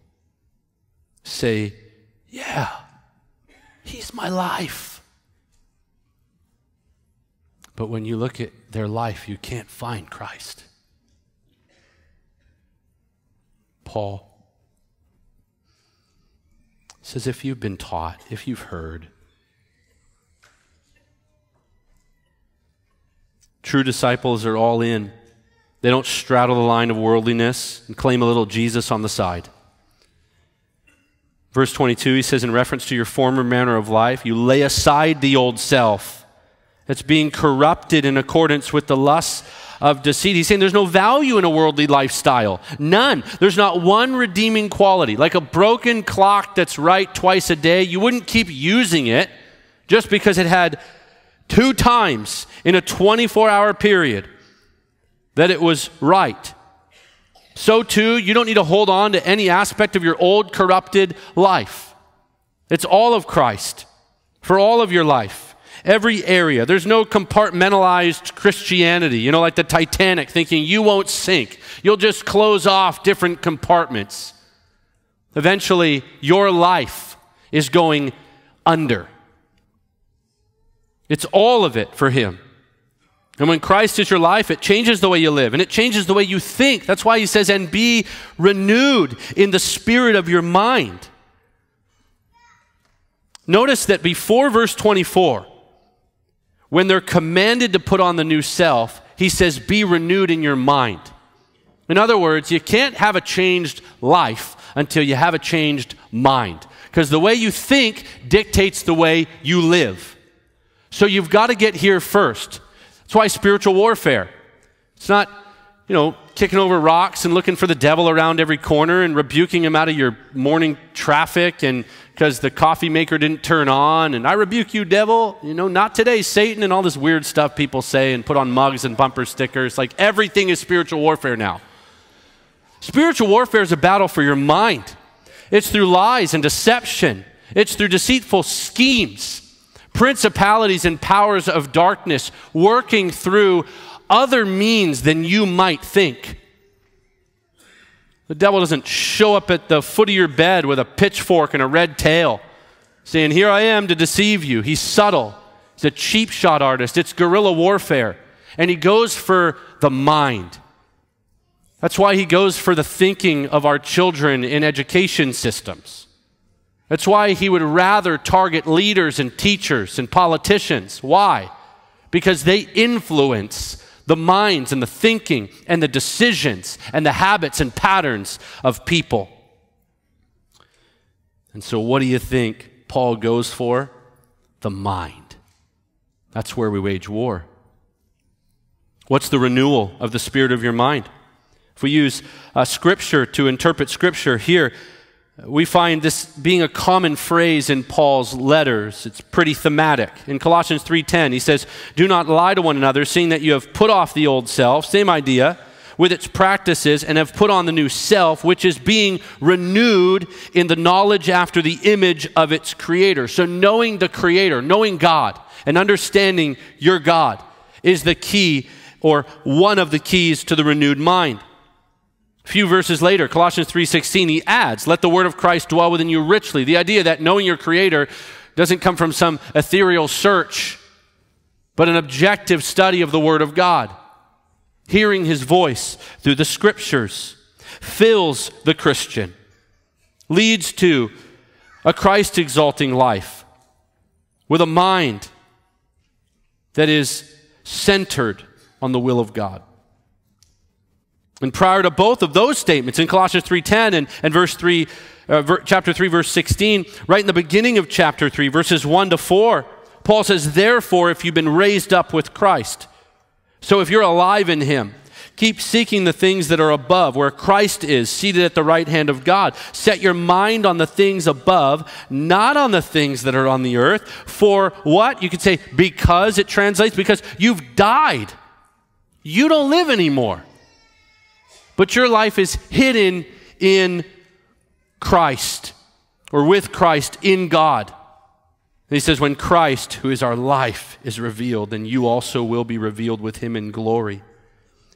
say, Yeah, he's my life. But when you look at their life, you can't find Christ. Paul says, if you've been taught, if you've heard, true disciples are all in. They don't straddle the line of worldliness and claim a little Jesus on the side. Verse 22, he says, in reference to your former manner of life, you lay aside the old self that's being corrupted in accordance with the lusts of deceit. He's saying there's no value in a worldly lifestyle. None. There's not one redeeming quality. Like a broken clock that's right twice a day, you wouldn't keep using it just because it had two times in a 24 hour period that it was right. So, too, you don't need to hold on to any aspect of your old corrupted life. It's all of Christ for all of your life every area. There's no compartmentalized Christianity, you know, like the Titanic, thinking you won't sink. You'll just close off different compartments. Eventually, your life is going under. It's all of it for Him. And when Christ is your life, it changes the way you live and it changes the way you think. That's why He says, and be renewed in the spirit of your mind. Notice that before verse 24, when they're commanded to put on the new self, he says, Be renewed in your mind. In other words, you can't have a changed life until you have a changed mind. Because the way you think dictates the way you live. So you've got to get here first. That's why spiritual warfare. It's not, you know, kicking over rocks and looking for the devil around every corner and rebuking him out of your morning traffic and because the coffee maker didn't turn on and I rebuke you, devil. You know, not today, Satan, and all this weird stuff people say and put on mugs and bumper stickers. Like everything is spiritual warfare now. Spiritual warfare is a battle for your mind. It's through lies and deception, it's through deceitful schemes, principalities and powers of darkness working through other means than you might think. The devil doesn't show up at the foot of your bed with a pitchfork and a red tail saying, Here I am to deceive you. He's subtle, he's a cheap shot artist, it's guerrilla warfare. And he goes for the mind. That's why he goes for the thinking of our children in education systems. That's why he would rather target leaders and teachers and politicians. Why? Because they influence the minds and the thinking and the decisions and the habits and patterns of people. And so, what do you think Paul goes for? The mind. That's where we wage war. What's the renewal of the spirit of your mind? If we use uh, Scripture to interpret Scripture here, we find this being a common phrase in Paul's letters. It's pretty thematic. In Colossians 3:10, he says, "Do not lie to one another, seeing that you have put off the old self, same idea, with its practices and have put on the new self, which is being renewed in the knowledge after the image of its creator." So knowing the creator, knowing God, and understanding your God is the key or one of the keys to the renewed mind. A few verses later, Colossians 3:16, he adds, "Let the word of Christ dwell within you richly." The idea that knowing your creator doesn't come from some ethereal search, but an objective study of the word of God. Hearing his voice through the scriptures fills the Christian, leads to a Christ exalting life with a mind that is centered on the will of God. And prior to both of those statements in Colossians 3:10 and, and verse 3 uh, ver, chapter 3 verse 16, right in the beginning of chapter 3 verses 1 to 4, Paul says, "Therefore if you've been raised up with Christ, so if you're alive in him, keep seeking the things that are above, where Christ is, seated at the right hand of God. Set your mind on the things above, not on the things that are on the earth. For what? You could say because it translates because you've died. You don't live anymore but your life is hidden in Christ or with Christ in God. And he says, When Christ, who is our life, is revealed, then you also will be revealed with him in glory.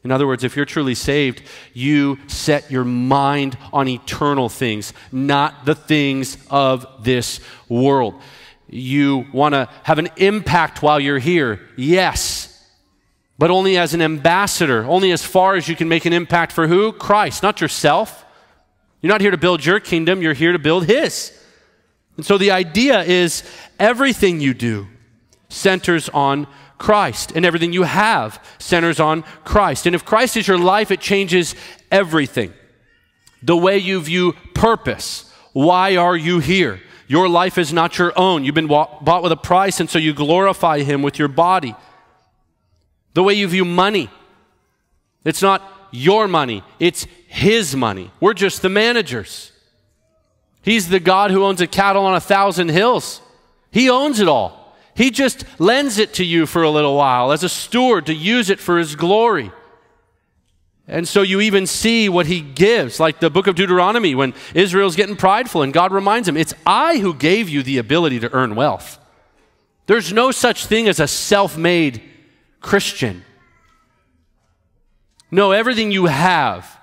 In other words, if you're truly saved, you set your mind on eternal things, not the things of this world. You want to have an impact while you're here, yes but only as an ambassador, only as far as you can make an impact for who? Christ, not yourself. You're not here to build your kingdom, you're here to build His. And so the idea is everything you do centers on Christ, and everything you have centers on Christ. And if Christ is your life, it changes everything. The way you view purpose. Why are you here? Your life is not your own. You've been bought with a price, and so you glorify Him with your body the way you view money. It's not your money, it's His money. We're just the managers. He's the God who owns a cattle on a thousand hills. He owns it all. He just lends it to you for a little while as a steward to use it for His glory. And so you even see what he gives, like the book of Deuteronomy, when Israel's getting prideful, and God reminds him, It's I who gave you the ability to earn wealth. There's no such thing as a self made Christian. No, everything you have,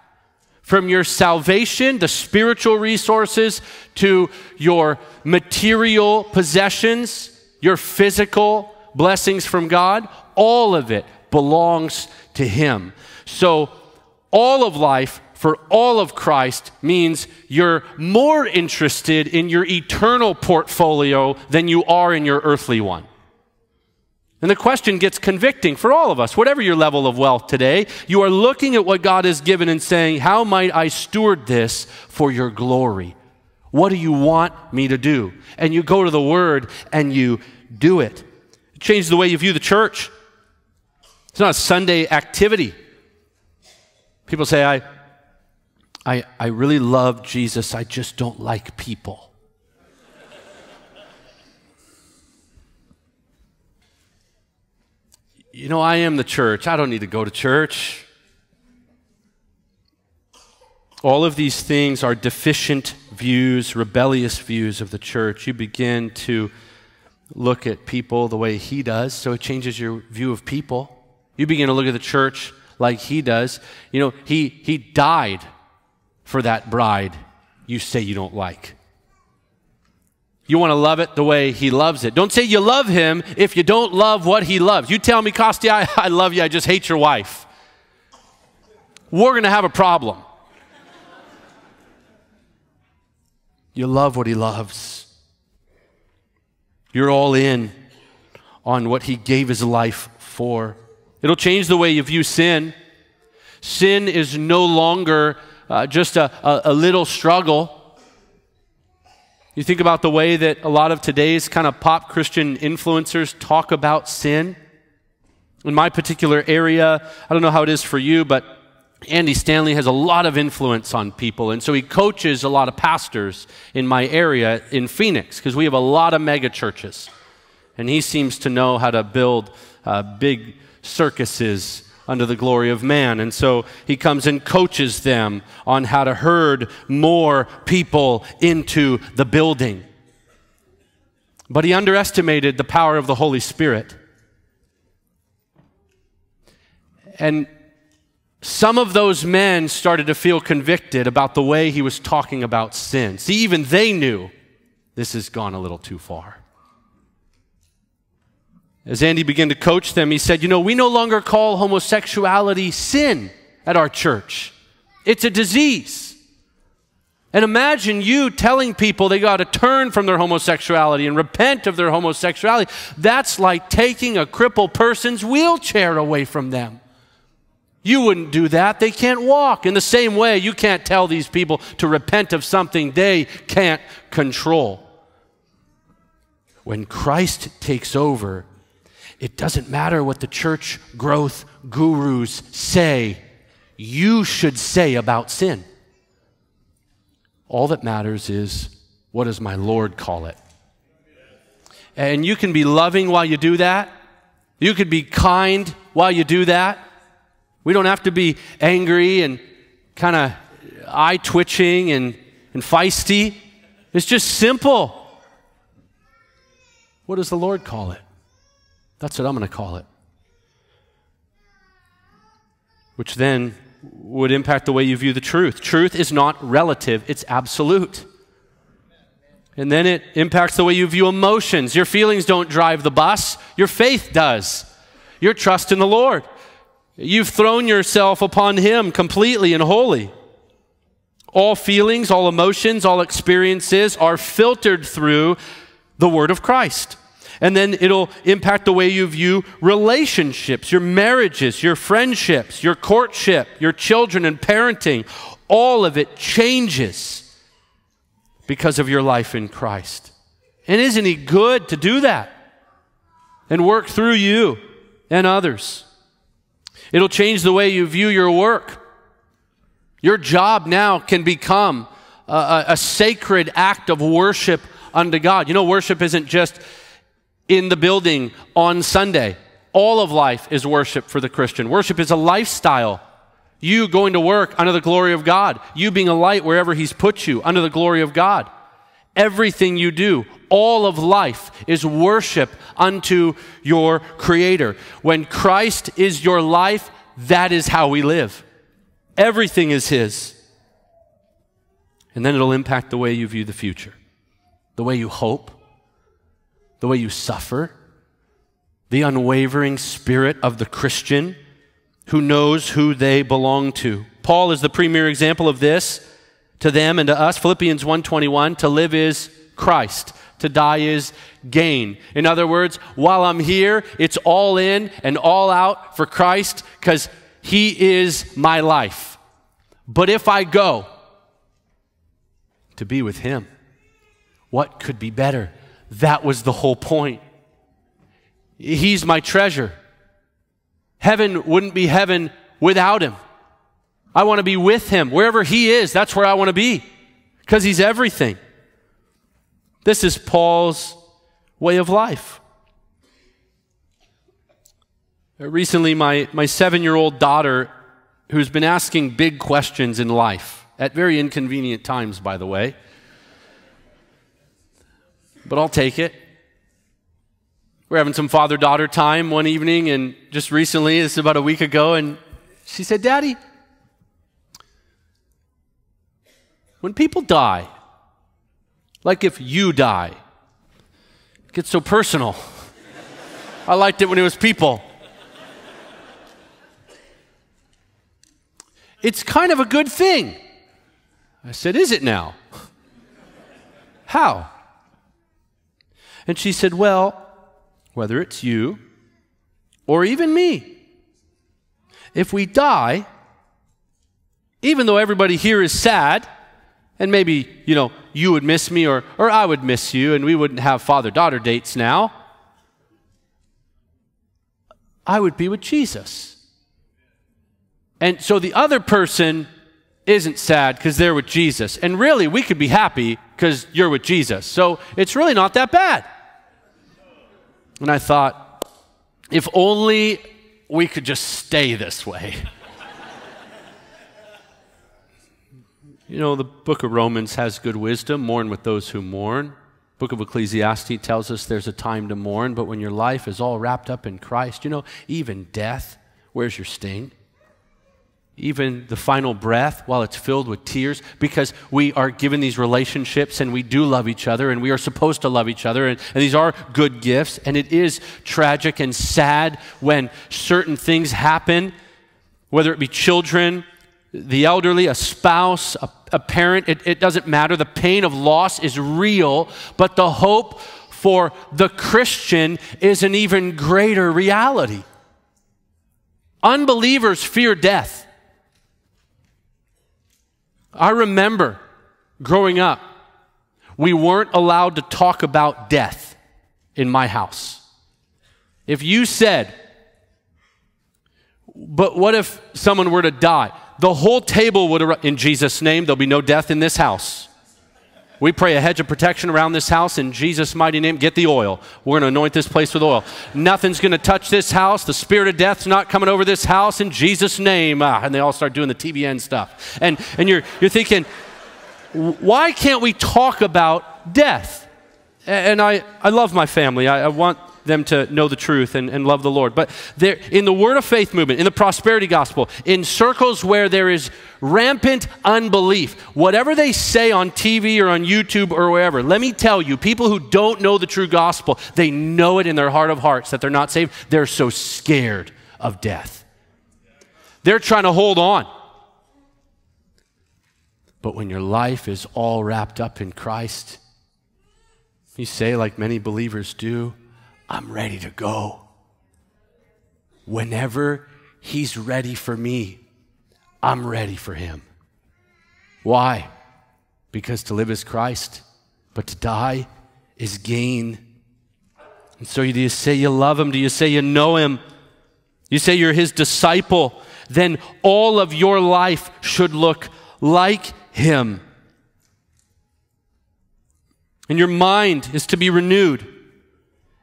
from your salvation, the spiritual resources, to your material possessions, your physical blessings from God, all of it belongs to Him. So, all of life for all of Christ means you're more interested in your eternal portfolio than you are in your earthly one. And the question gets convicting for all of us. Whatever your level of wealth today, you are looking at what God has given and saying, How might I steward this for your glory? What do you want me to do? And you go to the Word and you do it. It changes the way you view the church. It's not a Sunday activity. People say, I, I, I really love Jesus, I just don't like people. You know, I am the church. I don't need to go to church. All of these things are deficient views, rebellious views of the church. You begin to look at people the way he does, so it changes your view of people. You begin to look at the church like he does. You know, he, he died for that bride you say you don't like. You want to love it the way he loves it. Don't say you love him if you don't love what he loves. You tell me, Costi, I, [LAUGHS] I love you, I just hate your wife. We're going to have a problem. You love what he loves. You're all in on what he gave his life for. It'll change the way you view sin. Sin is no longer uh, just a, a, a little struggle. You think about the way that a lot of today's kind of pop Christian influencers talk about sin. In my particular area, I don't know how it is for you, but Andy Stanley has a lot of influence on people. And so he coaches a lot of pastors in my area in Phoenix because we have a lot of mega churches. And he seems to know how to build uh, big circuses under the glory of man. And so he comes and coaches them on how to herd more people into the building. But he underestimated the power of the Holy Spirit. And some of those men started to feel convicted about the way he was talking about sin. See, even they knew this has gone a little too far. As Andy began to coach them, he said, You know, we no longer call homosexuality sin at our church, it's a disease. And imagine you telling people they got to turn from their homosexuality and repent of their homosexuality. That's like taking a crippled person's wheelchair away from them. You wouldn't do that. They can't walk. In the same way, you can't tell these people to repent of something they can't control. When Christ takes over, it doesn't matter what the church growth gurus say, you should say about sin. All that matters is what does my Lord call it? And you can be loving while you do that. You could be kind while you do that. We don't have to be angry and kind of eye twitching and, and feisty. It's just simple. What does the Lord call it? That's what I'm going to call it. Which then would impact the way you view the truth. Truth is not relative, it's absolute. And then it impacts the way you view emotions. Your feelings don't drive the bus, your faith does. Your trust in the Lord. You've thrown yourself upon Him completely and wholly. All feelings, all emotions, all experiences are filtered through the Word of Christ. And then it'll impact the way you view relationships, your marriages, your friendships, your courtship, your children and parenting. All of it changes because of your life in Christ. And isn't He good to do that and work through you and others? It'll change the way you view your work. Your job now can become a, a, sacred act of worship unto God. You know, worship isn't just in the building on Sunday. All of life is worship for the Christian. Worship is a lifestyle. You going to work under the glory of God. You being a light wherever He's put you under the glory of God. Everything you do, all of life is worship unto your Creator. When Christ is your life, that is how we live. Everything is His. And then it'll impact the way you view the future, the way you hope, the way you suffer, the unwavering spirit of the Christian who knows who they belong to. Paul is the premier example of this to them and to us. Philippians 1:21, to live is Christ, to die is gain. In other words, while I'm here, it's all in and all out for Christ cuz he is my life. But if I go to be with him, what could be better? That was the whole point. He's my treasure. Heaven wouldn't be heaven without him. I want to be with him. Wherever he is, that's where I want to be because he's everything. This is Paul's way of life. Recently, my, my seven year old daughter, who's been asking big questions in life, at very inconvenient times, by the way, but I'll take it. We're having some father daughter time one evening, and just recently, this is about a week ago, and she said, Daddy, when people die, like if you die, it gets so personal. [LAUGHS] I liked it when it was people. It's kind of a good thing. I said, Is it now? [LAUGHS] How? And she said, Well, whether it's you or even me, if we die, even though everybody here is sad, and maybe, you know, you would miss me or, or I would miss you, and we wouldn't have father daughter dates now, I would be with Jesus. And so the other person isn't sad because they're with Jesus. And really, we could be happy because you're with Jesus. So it's really not that bad. And I thought, if only we could just stay this way. you know, the book of Romans has good wisdom mourn with those who mourn. Book of Ecclesiastes tells us there's a time to mourn, but when your life is all wrapped up in Christ, you know, even death, where's your sting? Even the final breath while it's filled with tears because we are given these relationships and we do love each other and we are supposed to love each other. And, and, these are good gifts. And it is tragic and sad when certain things happen whether it be children the elderly a spouse a, a parent it, it doesn't matter. The pain of loss is real but the hope for the christian is an even greater reality. Unbelievers fear death I remember growing up, we weren't allowed to talk about death in my house. If you said, but what if someone were to die? The whole table would, in Jesus' name, there'll be no death in this house. We pray a hedge of protection around this house in Jesus' mighty name. Get the oil. We're going to anoint this place with oil. Nothing's going to touch this house. The spirit of death's not coming over this house in Jesus' name. Ah, and they all start doing the TBN stuff. And, and you're, you're thinking, why can't we talk about death? And I, I love my family. I, I want them to know the truth and, and love the Lord. But there, in the Word of Faith movement, in the prosperity gospel, in circles where there is rampant unbelief, whatever they say on TV or on YouTube or wherever, let me tell you, people who don't know the true gospel, they know it in their heart of hearts that they're not saved. They're so scared of death. They're trying to hold on. But when your life is all wrapped up in Christ, you say, like many believers do, I'm ready to go. Whenever He's ready for me, I'm ready for Him. Why? Because to live is Christ, but to die is gain. And so, do you say you love Him? Do you say you know Him? You say you're His disciple? Then all of your life should look like Him. And your mind is to be renewed.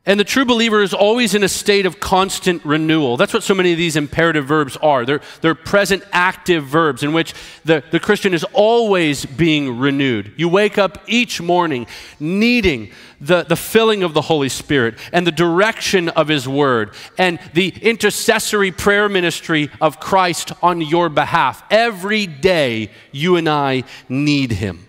And the true believer is always in a state of constant renewal. That's what so many of these imperative verbs are. They're, they're present active verbs in which the, the Christian is always being renewed. You wake up each morning needing the, the filling of the Holy Spirit and the direction of His Word and the intercessory prayer ministry of Christ on your behalf. Every day, you and I need Him.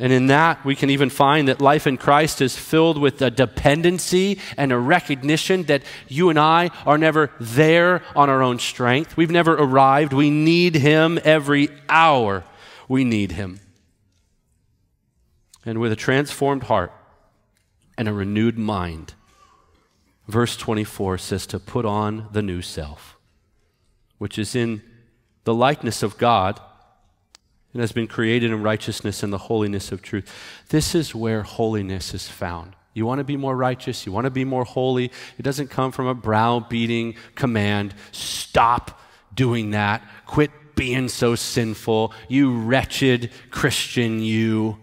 And in that, we can even find that life in Christ is filled with a dependency and a recognition that you and I are never there on our own strength. We've never arrived. We need Him every hour. We need Him. And with a transformed heart and a renewed mind, verse 24 says to put on the new self, which is in the likeness of God and has been created in righteousness and the holiness of truth. This is where holiness is found. You want to be more righteous, you want to be more holy. It doesn't come from a browbeating command. Stop doing that. Quit being so sinful. You wretched Christian, you.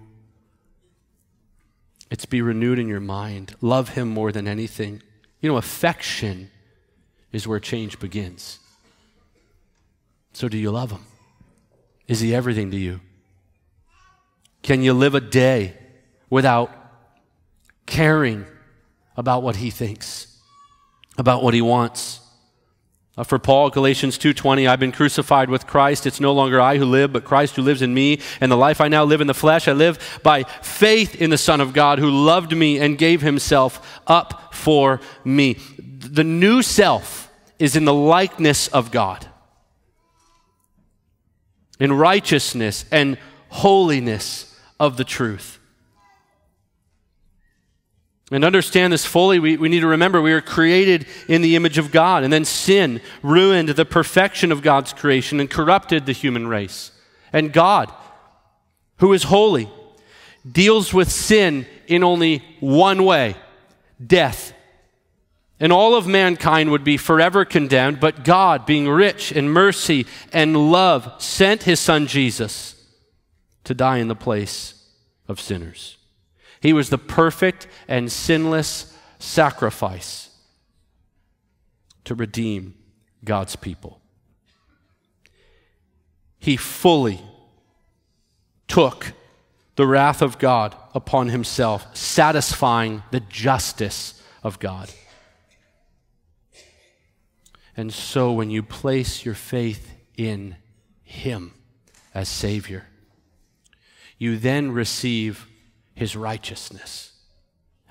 It's be renewed in your mind. Love him more than anything. You know, affection is where change begins. So, do you love him? Is he everything to you? Can you live a day without caring about what he thinks, about what he wants? Uh, for Paul, Galatians 2:20, I've been crucified with Christ. It's no longer I who live, but Christ who lives in me. And the life I now live in the flesh, I live by faith in the Son of God who loved me and gave himself up for me. The new self is in the likeness of God in righteousness and holiness of the truth. And understand this fully, we, we need to remember we are created in the image of God, and then sin ruined the perfection of God's creation and corrupted the human race. And God, who is holy, deals with sin in only one way death. And all of mankind would be forever condemned, but God, being rich in mercy and love, sent his son Jesus to die in the place of sinners. He was the perfect and sinless sacrifice to redeem God's people. He fully took the wrath of God upon himself, satisfying the justice of God. And so when you place your faith in Him as Savior, you then receive His righteousness.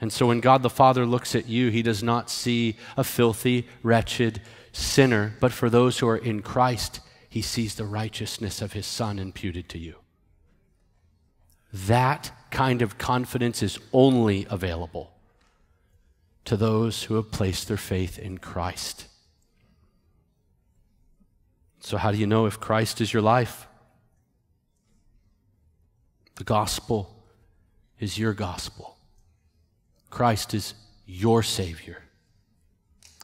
And so when God the Father looks at you, He does not see a filthy, wretched sinner, but for those who are in Christ, He sees the righteousness of His Son imputed to you. That kind of confidence is only available to those who have placed their faith in Christ. So, how do you know if Christ is your life? The gospel is your gospel. Christ is your Savior.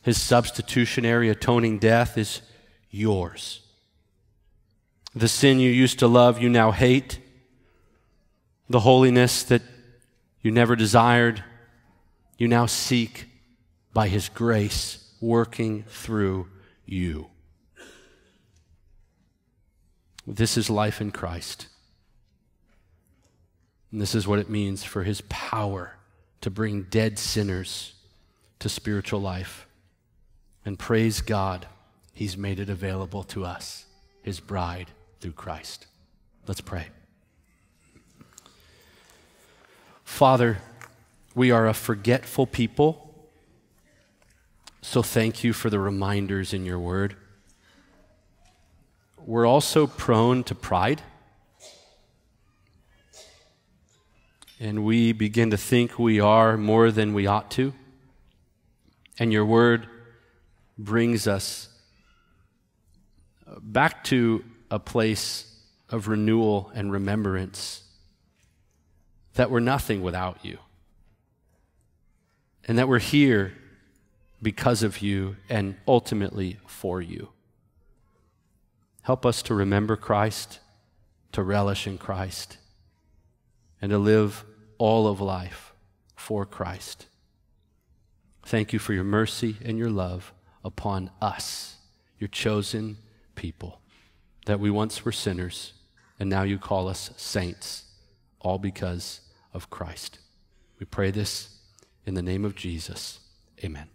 His substitutionary atoning death is yours. The sin you used to love, you now hate. The holiness that you never desired, you now seek by His grace working through you. This is life in Christ. And this is what it means for his power to bring dead sinners to spiritual life. And praise God, he's made it available to us, his bride, through Christ. Let's pray. Father, we are a forgetful people, so thank you for the reminders in your word we're also prone to pride. And we begin to think we are more than we ought to. And your word brings us uh, back to a place of renewal and remembrance that we're nothing without you. And that we're here because of you and ultimately for you. Help us to remember Christ, to relish in Christ, and to live all of life for Christ. Thank you for your mercy and your love upon us, your chosen people, that we once were sinners, and now you call us saints, all because of Christ. We pray this in the name of Jesus. Amen.